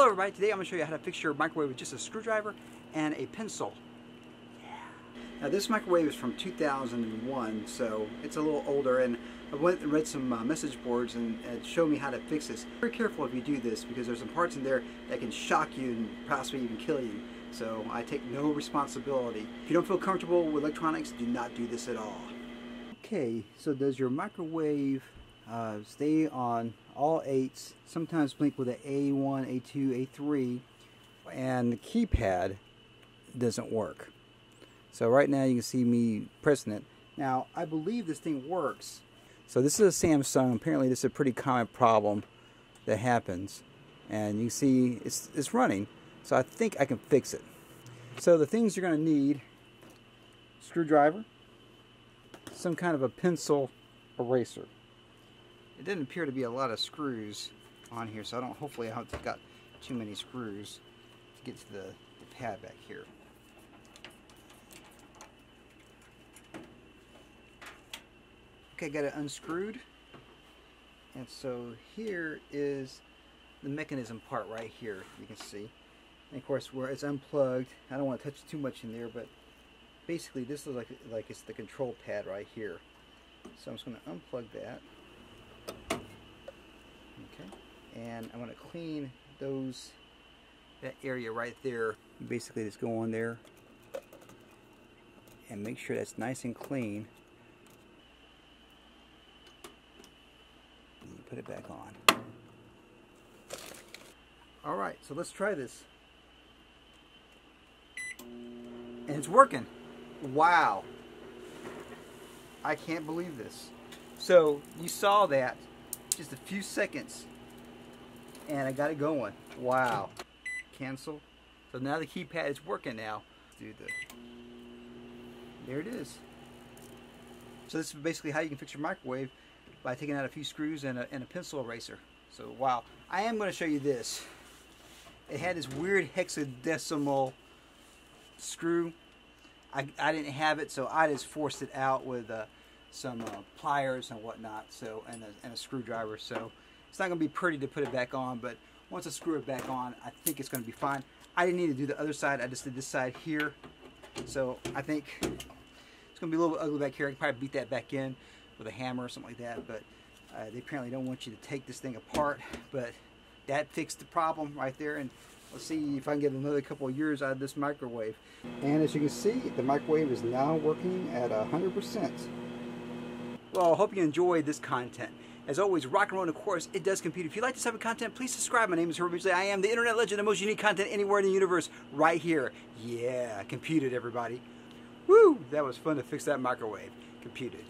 Hello everybody, today I'm going to show you how to fix your microwave with just a screwdriver and a pencil. Yeah. Now this microwave is from 2001, so it's a little older and I went and read some uh, message boards and it showed me how to fix this. Very careful if you do this because there's some parts in there that can shock you and possibly even kill you. So I take no responsibility. If you don't feel comfortable with electronics, do not do this at all. Okay, so does your microwave uh, stay on all eights, sometimes blink with an A1, A2, A3, and the keypad doesn't work. So right now you can see me pressing it. Now I believe this thing works. So this is a Samsung. Apparently this is a pretty common problem that happens. And you see it's, it's running. So I think I can fix it. So the things you're going to need, screwdriver, some kind of a pencil eraser. It didn't appear to be a lot of screws on here, so I don't. Hopefully, I haven't got too many screws to get to the, the pad back here. Okay, got it unscrewed. And so here is the mechanism part right here, you can see. And of course, where it's unplugged, I don't want to touch too much in there, but basically this looks like, like it's the control pad right here. So I'm just going to unplug that. Okay, and I'm going to clean those, that area right there. basically just go on there and make sure that's nice and clean. And put it back on. Alright, so let's try this. And it's working. Wow. I can't believe this. So you saw that just a few seconds and I got it going. Wow. Cancel. So now the keypad is working now. Do the there it is. So this is basically how you can fix your microwave by taking out a few screws and a, and a pencil eraser. So wow. I am going to show you this. It had this weird hexadecimal screw. I, I didn't have it, so I just forced it out with uh, some uh, pliers and whatnot, so and a, and a screwdriver. So it's not going to be pretty to put it back on, but once I screw it back on, I think it's going to be fine. I didn't need to do the other side. I just did this side here. So I think it's going to be a little bit ugly back here. I can probably beat that back in with a hammer or something like that, but uh, they apparently don't want you to take this thing apart. But that fixed the problem right there. And let's see if I can get another couple of years out of this microwave. And as you can see, the microwave is now working at 100%. Well, I hope you enjoyed this content. As always, rock and roll, of course, it does compute. If you like this type of content, please subscribe. My name is Herbert Midgley. I am the internet legend, the most unique content anywhere in the universe, right here. Yeah, computed, everybody. Woo! That was fun to fix that microwave. Computed.